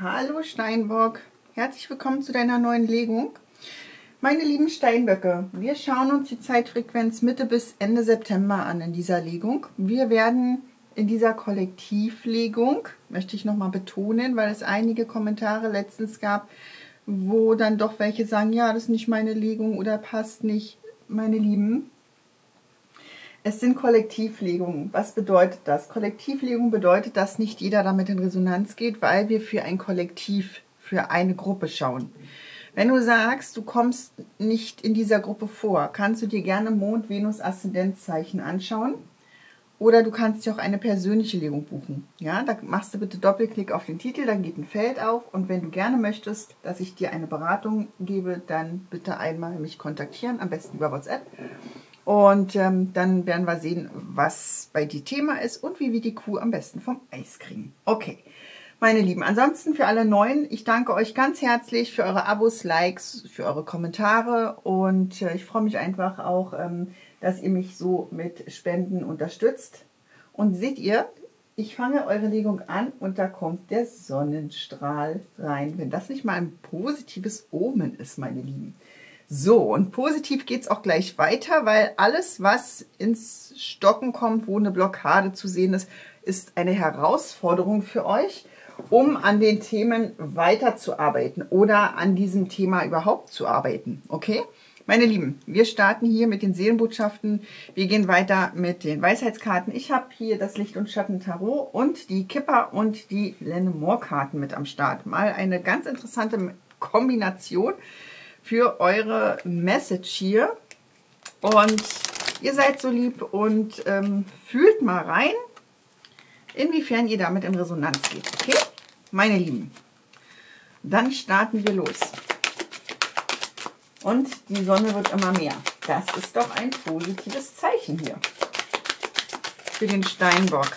Hallo Steinbock, herzlich willkommen zu deiner neuen Legung. Meine lieben Steinböcke, wir schauen uns die Zeitfrequenz Mitte bis Ende September an in dieser Legung. Wir werden in dieser Kollektivlegung, möchte ich nochmal betonen, weil es einige Kommentare letztens gab, wo dann doch welche sagen, ja, das ist nicht meine Legung oder passt nicht, meine Lieben. Es sind Kollektivlegungen. Was bedeutet das? Kollektivlegung bedeutet, dass nicht jeder damit in Resonanz geht, weil wir für ein Kollektiv, für eine Gruppe schauen. Wenn du sagst, du kommst nicht in dieser Gruppe vor, kannst du dir gerne Mond, Venus, Aszendenzzeichen anschauen. Oder du kannst dir auch eine persönliche Legung buchen. Ja, da machst du bitte Doppelklick auf den Titel, dann geht ein Feld auf. Und wenn du gerne möchtest, dass ich dir eine Beratung gebe, dann bitte einmal mich kontaktieren, am besten über WhatsApp. Und ähm, dann werden wir sehen, was bei dir Thema ist und wie wir die Kuh am besten vom Eis kriegen. Okay, meine Lieben, ansonsten für alle Neuen, ich danke euch ganz herzlich für eure Abos, Likes, für eure Kommentare und äh, ich freue mich einfach auch, ähm, dass ihr mich so mit Spenden unterstützt. Und seht ihr, ich fange eure Legung an und da kommt der Sonnenstrahl rein. Wenn das nicht mal ein positives Omen ist, meine Lieben. So, und positiv geht es auch gleich weiter, weil alles, was ins Stocken kommt, wo eine Blockade zu sehen ist, ist eine Herausforderung für euch, um an den Themen weiterzuarbeiten oder an diesem Thema überhaupt zu arbeiten. Okay? Meine Lieben, wir starten hier mit den Seelenbotschaften. Wir gehen weiter mit den Weisheitskarten. Ich habe hier das Licht- und Schatten-Tarot und die Kipper und die Lennemore-Karten mit am Start. Mal eine ganz interessante Kombination für eure Message hier. Und ihr seid so lieb und ähm, fühlt mal rein, inwiefern ihr damit in Resonanz geht. Okay, meine Lieben, dann starten wir los. Und die Sonne wird immer mehr. Das ist doch ein positives Zeichen hier. Für den Steinbock.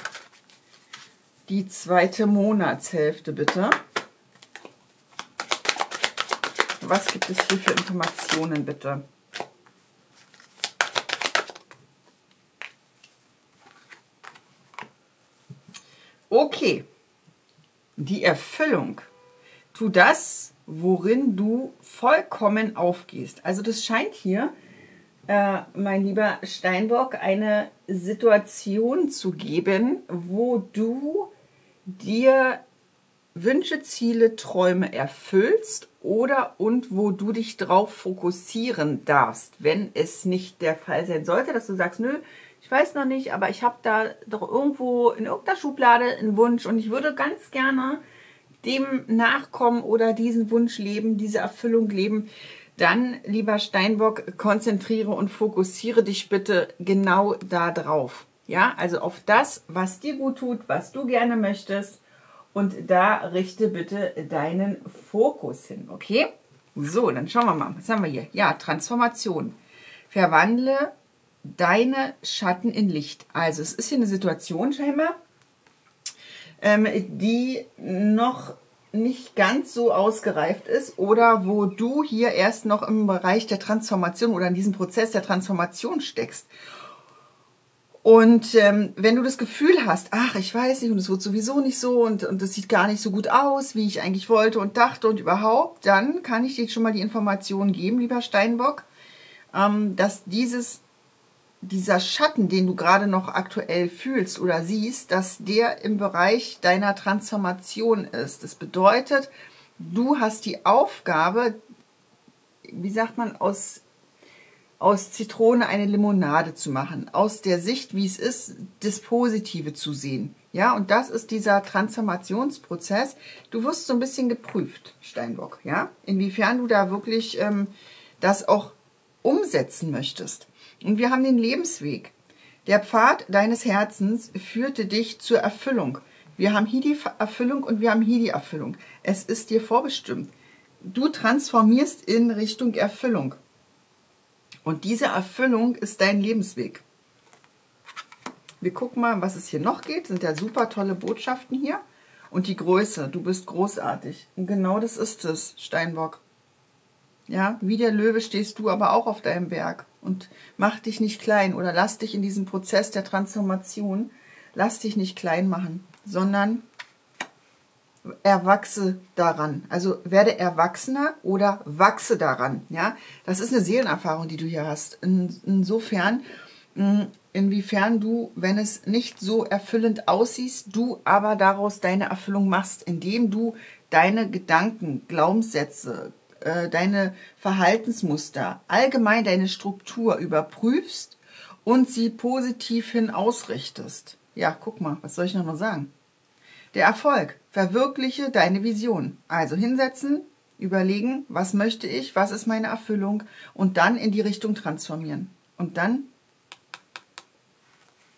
Die zweite Monatshälfte bitte. Was gibt es hier für Informationen, bitte? Okay, die Erfüllung. Tu das, worin du vollkommen aufgehst. Also das scheint hier, äh, mein lieber Steinbock, eine Situation zu geben, wo du dir Wünsche, Ziele, Träume erfüllst oder und wo du dich drauf fokussieren darfst, wenn es nicht der Fall sein sollte, dass du sagst, nö, ich weiß noch nicht, aber ich habe da doch irgendwo in irgendeiner Schublade einen Wunsch und ich würde ganz gerne dem nachkommen oder diesen Wunsch leben, diese Erfüllung leben, dann, lieber Steinbock, konzentriere und fokussiere dich bitte genau da drauf. Ja, also auf das, was dir gut tut, was du gerne möchtest und da richte bitte deinen Fokus hin, okay? So, dann schauen wir mal. Was haben wir hier? Ja, Transformation. Verwandle deine Schatten in Licht. Also es ist hier eine Situation scheinbar, ähm, die noch nicht ganz so ausgereift ist oder wo du hier erst noch im Bereich der Transformation oder in diesem Prozess der Transformation steckst. Und ähm, wenn du das Gefühl hast, ach, ich weiß nicht, und es wird sowieso nicht so und, und das sieht gar nicht so gut aus, wie ich eigentlich wollte und dachte und überhaupt, dann kann ich dir schon mal die Information geben, lieber Steinbock, ähm, dass dieses, dieser Schatten, den du gerade noch aktuell fühlst oder siehst, dass der im Bereich deiner Transformation ist. Das bedeutet, du hast die Aufgabe, wie sagt man, aus aus Zitrone eine Limonade zu machen, aus der Sicht, wie es ist, das Positive zu sehen. Ja, und das ist dieser Transformationsprozess. Du wirst so ein bisschen geprüft, Steinbock, ja, inwiefern du da wirklich ähm, das auch umsetzen möchtest. Und wir haben den Lebensweg. Der Pfad deines Herzens führte dich zur Erfüllung. Wir haben hier die Erfüllung und wir haben hier die Erfüllung. Es ist dir vorbestimmt. Du transformierst in Richtung Erfüllung. Und diese Erfüllung ist dein Lebensweg. Wir gucken mal, was es hier noch geht. Sind ja super tolle Botschaften hier. Und die Größe. Du bist großartig. Und genau das ist es, Steinbock. Ja, wie der Löwe stehst du aber auch auf deinem Berg. Und mach dich nicht klein oder lass dich in diesem Prozess der Transformation, lass dich nicht klein machen, sondern erwachse daran. Also werde erwachsener oder wachse daran. Ja, das ist eine Seelenerfahrung, die du hier hast. In, insofern, inwiefern du, wenn es nicht so erfüllend aussiehst, du aber daraus deine Erfüllung machst, indem du deine Gedanken, Glaubenssätze, äh, deine Verhaltensmuster, allgemein deine Struktur überprüfst und sie positiv hin ausrichtest. Ja, guck mal, was soll ich noch mal sagen? Der Erfolg. Verwirkliche deine Vision. Also hinsetzen, überlegen, was möchte ich, was ist meine Erfüllung und dann in die Richtung transformieren. Und dann,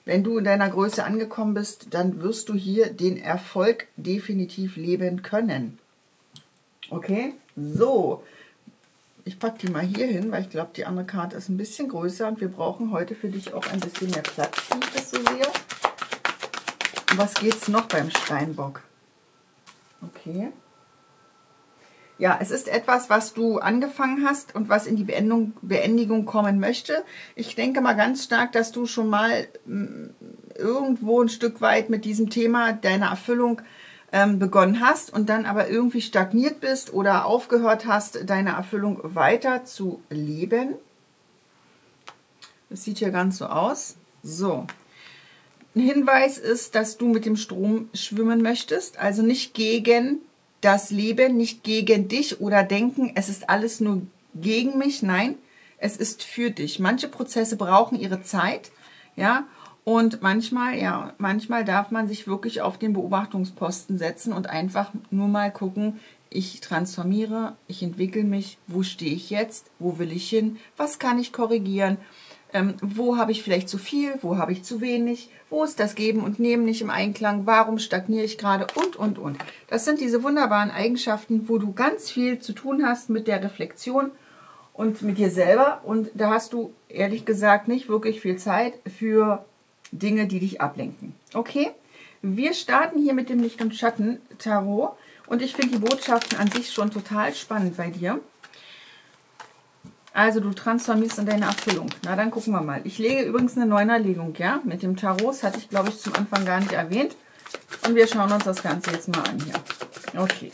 wenn du in deiner Größe angekommen bist, dann wirst du hier den Erfolg definitiv leben können. Okay? So. Ich packe die mal hier hin, weil ich glaube, die andere Karte ist ein bisschen größer und wir brauchen heute für dich auch ein bisschen mehr Platz, wie ich das so sehe. Um was geht es noch beim Steinbock? Okay. Ja, es ist etwas, was du angefangen hast und was in die Beendung, Beendigung kommen möchte. Ich denke mal ganz stark, dass du schon mal mm, irgendwo ein Stück weit mit diesem Thema deiner Erfüllung ähm, begonnen hast und dann aber irgendwie stagniert bist oder aufgehört hast, deine Erfüllung weiter zu leben. Das sieht hier ganz so aus. So, ein Hinweis ist, dass du mit dem Strom schwimmen möchtest, also nicht gegen das Leben, nicht gegen dich oder denken, es ist alles nur gegen mich. Nein, es ist für dich. Manche Prozesse brauchen ihre Zeit, ja, und manchmal, ja, manchmal darf man sich wirklich auf den Beobachtungsposten setzen und einfach nur mal gucken, ich transformiere, ich entwickle mich, wo stehe ich jetzt, wo will ich hin, was kann ich korrigieren ähm, wo habe ich vielleicht zu viel, wo habe ich zu wenig, wo ist das Geben und Nehmen nicht im Einklang, warum stagniere ich gerade und, und, und. Das sind diese wunderbaren Eigenschaften, wo du ganz viel zu tun hast mit der Reflexion und mit dir selber und da hast du ehrlich gesagt nicht wirklich viel Zeit für Dinge, die dich ablenken. Okay? Wir starten hier mit dem Licht- und Schatten-Tarot und ich finde die Botschaften an sich schon total spannend bei dir. Also du transformierst in deine Erfüllung. Na, dann gucken wir mal. Ich lege übrigens eine Neunerlegung, ja, mit dem Tarot. Das hatte ich, glaube ich, zum Anfang gar nicht erwähnt. Und wir schauen uns das Ganze jetzt mal an hier. Okay.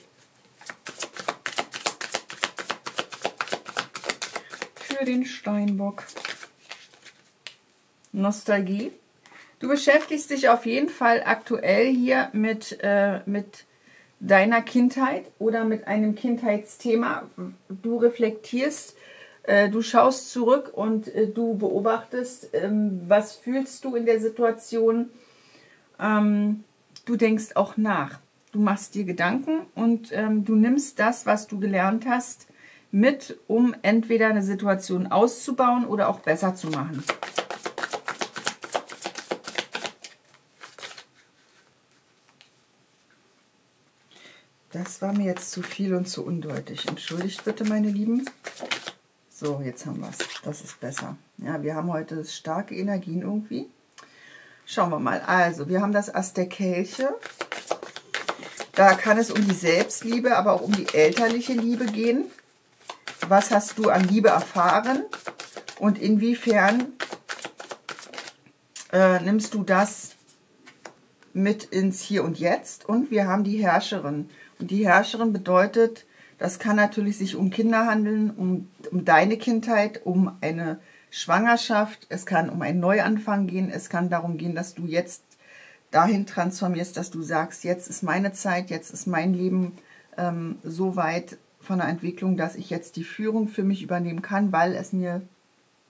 Für den Steinbock. Nostalgie. Du beschäftigst dich auf jeden Fall aktuell hier mit, äh, mit deiner Kindheit oder mit einem Kindheitsthema. Du reflektierst du schaust zurück und äh, du beobachtest, ähm, was fühlst du in der Situation. Ähm, du denkst auch nach. Du machst dir Gedanken und ähm, du nimmst das, was du gelernt hast, mit, um entweder eine Situation auszubauen oder auch besser zu machen. Das war mir jetzt zu viel und zu undeutlich. Entschuldigt bitte, meine Lieben. So, jetzt haben wir es. Das ist besser. Ja, wir haben heute starke Energien irgendwie. Schauen wir mal. Also, wir haben das Ass der Kelche. Da kann es um die Selbstliebe, aber auch um die elterliche Liebe gehen. Was hast du an Liebe erfahren? Und inwiefern äh, nimmst du das mit ins Hier und Jetzt? Und wir haben die Herrscherin. Und die Herrscherin bedeutet, das kann natürlich sich um Kinder handeln, um, um deine Kindheit, um eine Schwangerschaft. Es kann um einen Neuanfang gehen. Es kann darum gehen, dass du jetzt dahin transformierst, dass du sagst, jetzt ist meine Zeit, jetzt ist mein Leben ähm, so weit von der Entwicklung, dass ich jetzt die Führung für mich übernehmen kann, weil es mir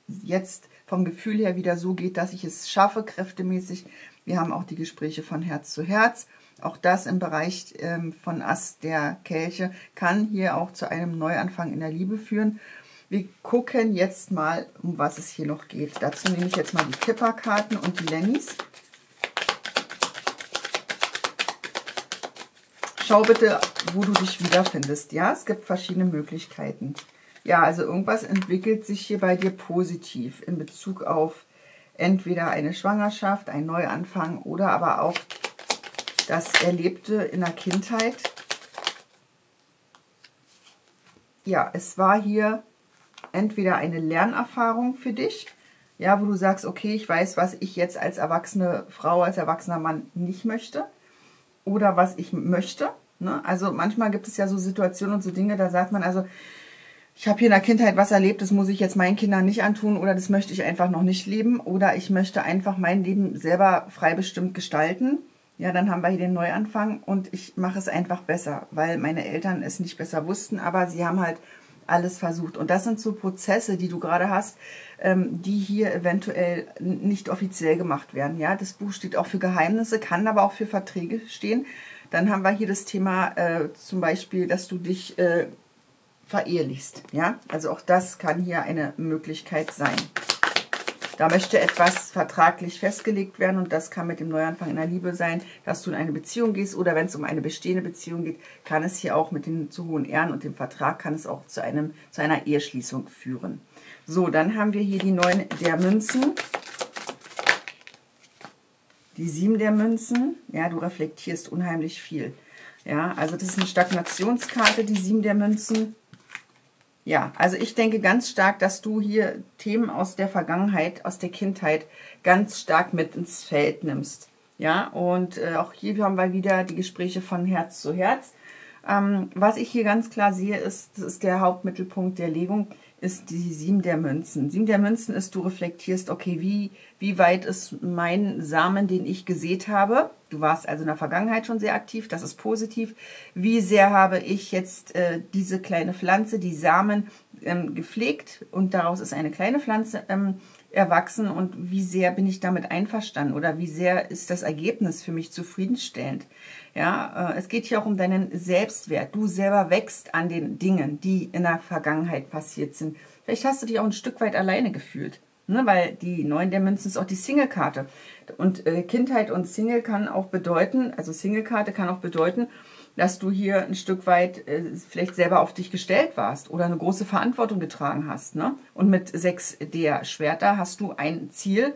jetzt vom Gefühl her wieder so geht, dass ich es schaffe, kräftemäßig. Wir haben auch die Gespräche von Herz zu Herz. Auch das im Bereich ähm, von Ast der Kelche kann hier auch zu einem Neuanfang in der Liebe führen. Wir gucken jetzt mal, um was es hier noch geht. Dazu nehme ich jetzt mal die Kipperkarten und die Lennys. Schau bitte, wo du dich wiederfindest. Ja, es gibt verschiedene Möglichkeiten. Ja, also irgendwas entwickelt sich hier bei dir positiv in Bezug auf entweder eine Schwangerschaft, ein Neuanfang oder aber auch das Erlebte in der Kindheit. Ja, es war hier entweder eine Lernerfahrung für dich, ja, wo du sagst, okay, ich weiß, was ich jetzt als erwachsene Frau, als erwachsener Mann nicht möchte oder was ich möchte. Ne? Also manchmal gibt es ja so Situationen und so Dinge, da sagt man also, ich habe hier in der Kindheit was erlebt, das muss ich jetzt meinen Kindern nicht antun oder das möchte ich einfach noch nicht leben oder ich möchte einfach mein Leben selber freibestimmt gestalten. Ja, dann haben wir hier den Neuanfang und ich mache es einfach besser, weil meine Eltern es nicht besser wussten, aber sie haben halt alles versucht. Und das sind so Prozesse, die du gerade hast, ähm, die hier eventuell nicht offiziell gemacht werden. Ja, das Buch steht auch für Geheimnisse, kann aber auch für Verträge stehen. Dann haben wir hier das Thema äh, zum Beispiel, dass du dich äh, verehelichst. Ja, also auch das kann hier eine Möglichkeit sein. Da möchte etwas vertraglich festgelegt werden und das kann mit dem Neuanfang in der Liebe sein, dass du in eine Beziehung gehst oder wenn es um eine bestehende Beziehung geht, kann es hier auch mit den zu hohen Ehren und dem Vertrag kann es auch zu, einem, zu einer Eheschließung führen. So, dann haben wir hier die neun der Münzen. Die sieben der Münzen. Ja, du reflektierst unheimlich viel. Ja, also das ist eine Stagnationskarte, die sieben der Münzen. Ja, also ich denke ganz stark, dass du hier Themen aus der Vergangenheit, aus der Kindheit ganz stark mit ins Feld nimmst. Ja, und äh, auch hier haben wir wieder die Gespräche von Herz zu Herz. Ähm, was ich hier ganz klar sehe, ist, das ist der Hauptmittelpunkt der Legung, ist die Sieben der Münzen. Sieben der Münzen ist, du reflektierst, okay, wie, wie weit ist mein Samen, den ich gesät habe? Du warst also in der Vergangenheit schon sehr aktiv, das ist positiv. Wie sehr habe ich jetzt äh, diese kleine Pflanze, die Samen ähm, gepflegt und daraus ist eine kleine Pflanze ähm, erwachsen und wie sehr bin ich damit einverstanden oder wie sehr ist das Ergebnis für mich zufriedenstellend. Ja, äh, es geht hier auch um deinen Selbstwert. Du selber wächst an den Dingen, die in der Vergangenheit passiert sind. Vielleicht hast du dich auch ein Stück weit alleine gefühlt. Ne, weil die Neun der Münzen ist auch die Single-Karte. Und äh, Kindheit und Single kann auch bedeuten, also Single-Karte kann auch bedeuten, dass du hier ein Stück weit äh, vielleicht selber auf dich gestellt warst oder eine große Verantwortung getragen hast. Ne? Und mit sechs der Schwerter hast du ein Ziel,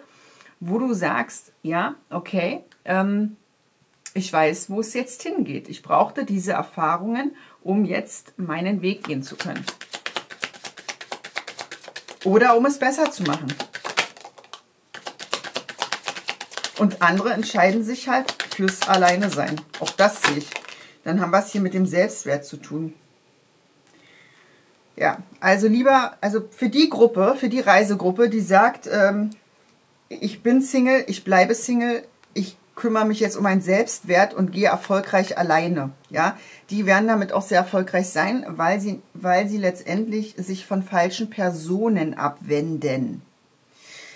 wo du sagst, ja, okay, ähm, ich weiß, wo es jetzt hingeht. Ich brauchte diese Erfahrungen, um jetzt meinen Weg gehen zu können. Oder um es besser zu machen. Und andere entscheiden sich halt fürs Alleine sein. Auch das sehe ich. Dann haben wir es hier mit dem Selbstwert zu tun. Ja, also lieber, also für die Gruppe, für die Reisegruppe, die sagt, ähm, ich bin Single, ich bleibe Single, ich kümmere mich jetzt um meinen Selbstwert und gehe erfolgreich alleine. Ja, die werden damit auch sehr erfolgreich sein, weil sie, weil sie letztendlich sich von falschen Personen abwenden.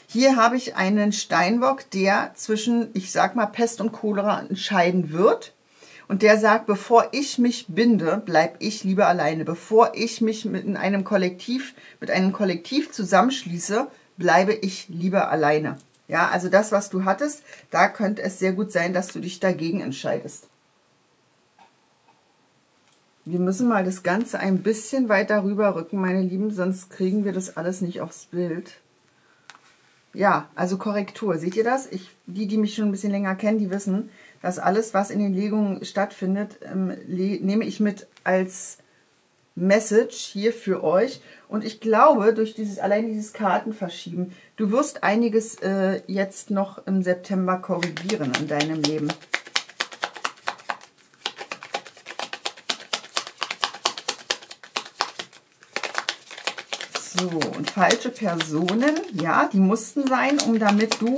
Hier habe ich einen Steinbock, der zwischen, ich sag mal, Pest und Cholera entscheiden wird. Und der sagt, bevor ich mich binde, bleib ich lieber alleine. Bevor ich mich mit in einem Kollektiv, mit einem Kollektiv zusammenschließe, bleibe ich lieber alleine. Ja, also das, was du hattest, da könnte es sehr gut sein, dass du dich dagegen entscheidest. Wir müssen mal das Ganze ein bisschen weiter rüberrücken, meine Lieben, sonst kriegen wir das alles nicht aufs Bild. Ja, also Korrektur. Seht ihr das? Ich, die, die mich schon ein bisschen länger kennen, die wissen, dass alles, was in den Legungen stattfindet, ähm, nehme ich mit als Message hier für euch. Und ich glaube, durch dieses allein dieses Kartenverschieben, du wirst einiges äh, jetzt noch im September korrigieren in deinem Leben. So, und falsche Personen, ja, die mussten sein, um damit du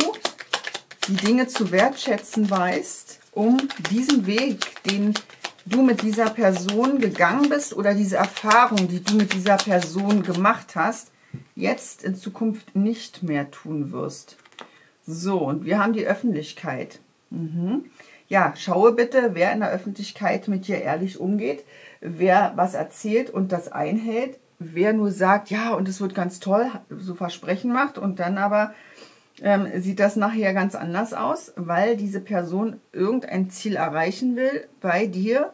die Dinge zu wertschätzen weißt, um diesen Weg, den du mit dieser Person gegangen bist oder diese Erfahrung, die du mit dieser Person gemacht hast, jetzt in Zukunft nicht mehr tun wirst. So, und wir haben die Öffentlichkeit. Mhm. Ja, schaue bitte, wer in der Öffentlichkeit mit dir ehrlich umgeht, wer was erzählt und das einhält, wer nur sagt, ja, und es wird ganz toll, so Versprechen macht und dann aber ähm, sieht das nachher ganz anders aus, weil diese Person irgendein Ziel erreichen will bei dir,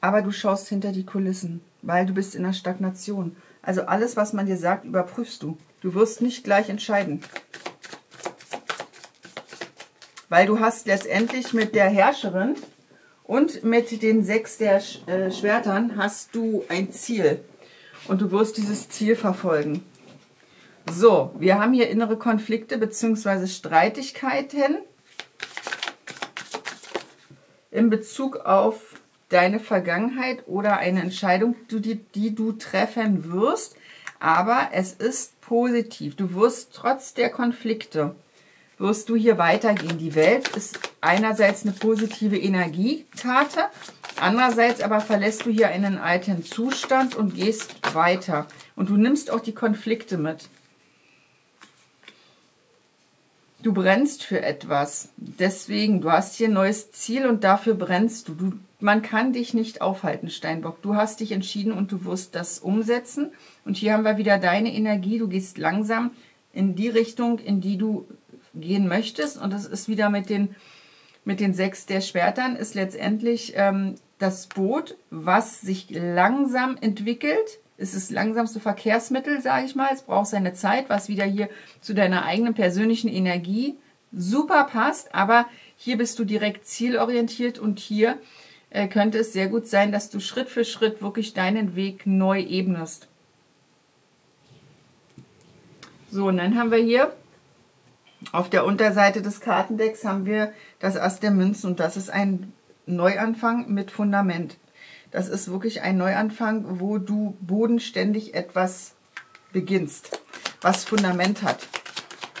aber du schaust hinter die Kulissen, weil du bist in der Stagnation. Also alles, was man dir sagt, überprüfst du. Du wirst nicht gleich entscheiden. Weil du hast letztendlich mit der Herrscherin und mit den sechs der äh, Schwertern hast du ein Ziel. Und du wirst dieses Ziel verfolgen. So, wir haben hier innere Konflikte bzw. Streitigkeiten in Bezug auf deine Vergangenheit oder eine Entscheidung, die, du treffen wirst, aber es ist positiv. Du wirst trotz der Konflikte, wirst du hier weitergehen. Die Welt ist einerseits eine positive Energiekarte, andererseits aber verlässt du hier einen alten Zustand und gehst weiter. Und du nimmst auch die Konflikte mit. Du brennst für etwas. Deswegen, du hast hier ein neues Ziel und dafür brennst du. du. Man kann dich nicht aufhalten, Steinbock. Du hast dich entschieden und du wirst das umsetzen. Und hier haben wir wieder deine Energie. Du gehst langsam in die Richtung, in die du gehen möchtest. Und das ist wieder mit den, mit den sechs der Schwertern, ist letztendlich ähm, das Boot, was sich langsam entwickelt ist das langsamste Verkehrsmittel, sage ich mal. Es braucht seine Zeit, was wieder hier zu deiner eigenen persönlichen Energie super passt. Aber hier bist du direkt zielorientiert und hier äh, könnte es sehr gut sein, dass du Schritt für Schritt wirklich deinen Weg neu ebnest. So, und dann haben wir hier auf der Unterseite des Kartendecks haben wir das Ass der Münzen und das ist ein Neuanfang mit Fundament. Das ist wirklich ein Neuanfang, wo du bodenständig etwas beginnst, was Fundament hat,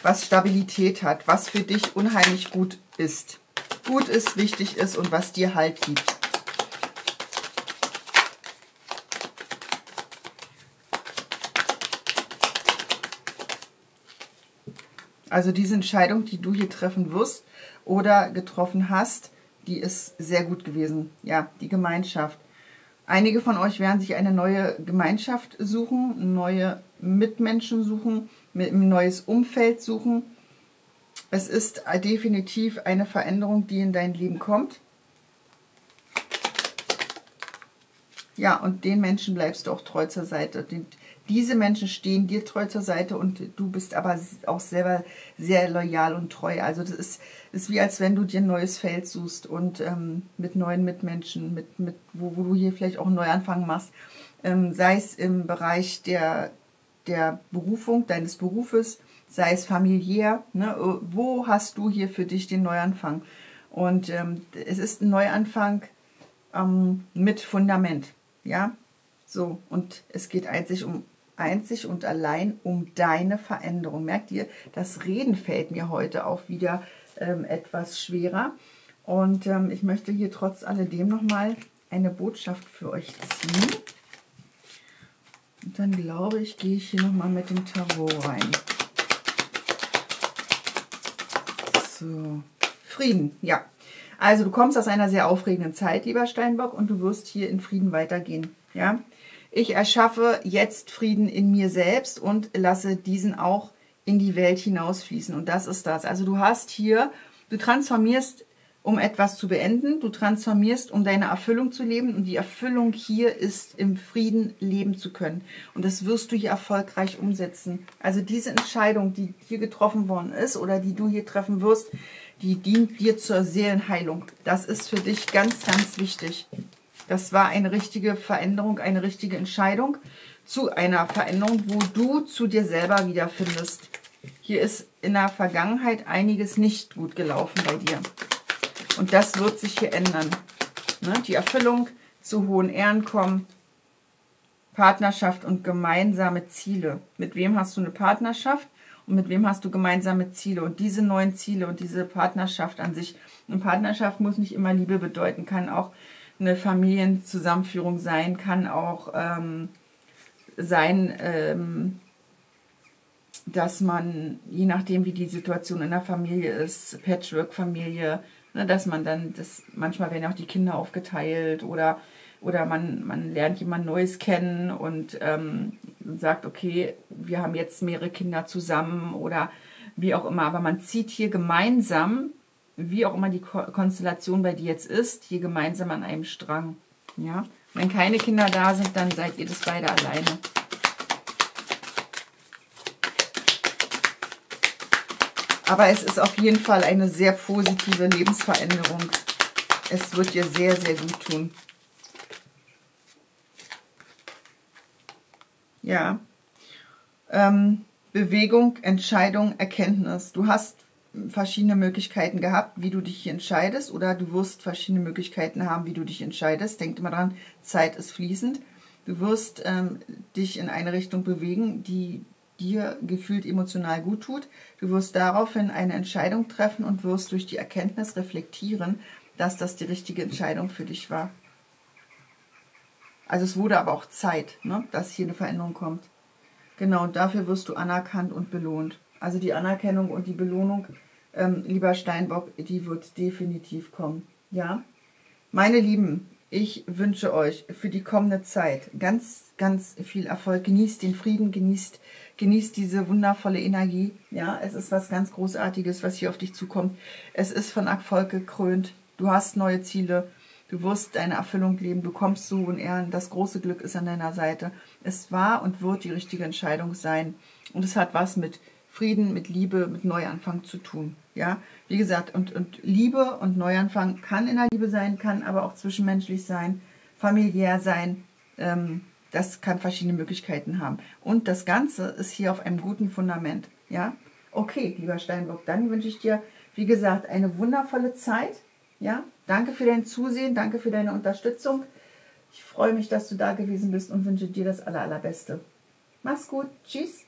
was Stabilität hat, was für dich unheimlich gut ist. Gut ist, wichtig ist und was dir Halt gibt. Also diese Entscheidung, die du hier treffen wirst oder getroffen hast, die ist sehr gut gewesen. Ja, die Gemeinschaft. Einige von euch werden sich eine neue Gemeinschaft suchen, neue Mitmenschen suchen, ein neues Umfeld suchen. Es ist definitiv eine Veränderung, die in dein Leben kommt. Ja, und den Menschen bleibst du auch treu zur Seite. Diese Menschen stehen dir treu zur Seite und du bist aber auch selber sehr loyal und treu. Also das ist, ist wie als wenn du dir ein neues Feld suchst und ähm, mit neuen Mitmenschen, mit, mit, wo, wo du hier vielleicht auch einen Neuanfang machst. Ähm, sei es im Bereich der, der Berufung, deines Berufes, sei es familiär. Ne? Wo hast du hier für dich den Neuanfang? Und ähm, es ist ein Neuanfang ähm, mit Fundament. Ja, so, und es geht einzig um einzig und allein um deine Veränderung. Merkt ihr, das Reden fällt mir heute auch wieder ähm, etwas schwerer. Und ähm, ich möchte hier trotz alledem nochmal eine Botschaft für euch ziehen. Und dann glaube ich, gehe ich hier nochmal mit dem Tarot rein. So, Frieden, ja. Also du kommst aus einer sehr aufregenden Zeit, lieber Steinbock, und du wirst hier in Frieden weitergehen. Ja, ich erschaffe jetzt Frieden in mir selbst und lasse diesen auch in die Welt hinausfließen. Und das ist das. Also du hast hier, du transformierst, um etwas zu beenden, du transformierst, um deine Erfüllung zu leben. Und die Erfüllung hier ist, im Frieden leben zu können. Und das wirst du hier erfolgreich umsetzen. Also diese Entscheidung, die hier getroffen worden ist oder die du hier treffen wirst, die dient dir zur Seelenheilung. Das ist für dich ganz, ganz wichtig. Das war eine richtige Veränderung, eine richtige Entscheidung zu einer Veränderung, wo du zu dir selber wiederfindest. Hier ist in der Vergangenheit einiges nicht gut gelaufen bei dir. Und das wird sich hier ändern. Ne? Die Erfüllung zu hohen Ehren kommen, Partnerschaft und gemeinsame Ziele. Mit wem hast du eine Partnerschaft und mit wem hast du gemeinsame Ziele? Und diese neuen Ziele und diese Partnerschaft an sich, eine Partnerschaft muss nicht immer Liebe bedeuten, kann auch eine Familienzusammenführung sein, kann auch ähm, sein, ähm, dass man, je nachdem wie die Situation in der Familie ist, Patchwork-Familie, ne, dass man dann, das, manchmal werden auch die Kinder aufgeteilt oder, oder man, man lernt jemand Neues kennen und ähm, sagt, okay, wir haben jetzt mehrere Kinder zusammen oder wie auch immer, aber man zieht hier gemeinsam wie auch immer die Konstellation bei dir jetzt ist, hier gemeinsam an einem Strang. Ja? Wenn keine Kinder da sind, dann seid ihr das beide alleine. Aber es ist auf jeden Fall eine sehr positive Lebensveränderung. Es wird dir sehr, sehr gut tun. Ja. Ähm, Bewegung, Entscheidung, Erkenntnis. Du hast verschiedene Möglichkeiten gehabt, wie du dich entscheidest, oder du wirst verschiedene Möglichkeiten haben, wie du dich entscheidest. Denk immer dran, Zeit ist fließend. Du wirst ähm, dich in eine Richtung bewegen, die dir gefühlt emotional gut tut. Du wirst daraufhin eine Entscheidung treffen und wirst durch die Erkenntnis reflektieren, dass das die richtige Entscheidung für dich war. Also es wurde aber auch Zeit, ne, dass hier eine Veränderung kommt. Genau, und dafür wirst du anerkannt und belohnt. Also die Anerkennung und die Belohnung, ähm, lieber Steinbock, die wird definitiv kommen. Ja, meine Lieben, ich wünsche euch für die kommende Zeit ganz, ganz viel Erfolg. Genießt den Frieden, genießt, genießt diese wundervolle Energie. Ja, es ist was ganz Großartiges, was hier auf dich zukommt. Es ist von Erfolg gekrönt. Du hast neue Ziele. Du wirst deine Erfüllung leben, du kommst zu und Ehren, das große Glück ist an deiner Seite. Es war und wird die richtige Entscheidung sein. Und es hat was mit Frieden, mit Liebe, mit Neuanfang zu tun. Ja, wie gesagt, und, und Liebe und Neuanfang kann in der Liebe sein, kann aber auch zwischenmenschlich sein, familiär sein. Ähm, das kann verschiedene Möglichkeiten haben. Und das Ganze ist hier auf einem guten Fundament. Ja, okay, lieber Steinbock, dann wünsche ich dir, wie gesagt, eine wundervolle Zeit. Ja, danke für dein Zusehen, danke für deine Unterstützung. Ich freue mich, dass du da gewesen bist und wünsche dir das aller, allerbeste. Mach's gut. Tschüss.